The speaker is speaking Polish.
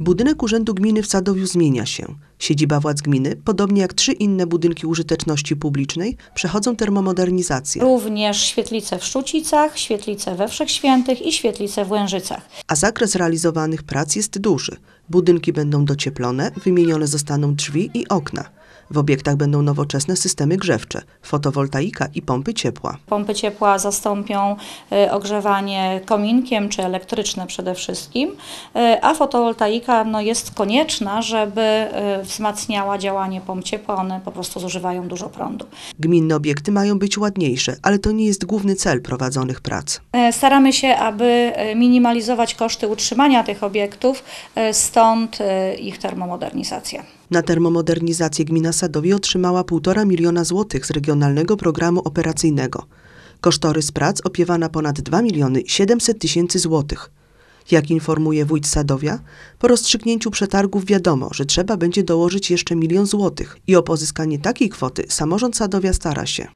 Budynek Urzędu Gminy w Sadowiu zmienia się. Siedziba władz gminy, podobnie jak trzy inne budynki użyteczności publicznej, przechodzą termomodernizację, Również świetlice w Szczucicach, świetlice we Wszechświętych i świetlice w Łężycach. a zakres realizowanych prac jest duży. Budynki będą docieplone, wymienione zostaną drzwi i okna. W obiektach będą nowoczesne systemy grzewcze, fotowoltaika i pompy ciepła. Pompy ciepła zastąpią e, ogrzewanie kominkiem czy elektryczne przede wszystkim, e, a fotowoltaika no, jest konieczna, żeby e, wzmacniała działanie pomp ciepła. One po prostu zużywają dużo prądu. Gminne obiekty mają być ładniejsze, ale to nie jest główny cel prowadzonych prac. Staramy się, aby minimalizować koszty utrzymania tych obiektów, stąd ich termomodernizacja. Na termomodernizację gmina Sadowie otrzymała 1,5 miliona złotych z Regionalnego Programu Operacyjnego. Kosztorys prac opiewa na ponad 2 miliony 700 tysięcy złotych. Jak informuje wójt Sadowia, po rozstrzygnięciu przetargów wiadomo, że trzeba będzie dołożyć jeszcze milion złotych i o pozyskanie takiej kwoty samorząd Sadowia stara się.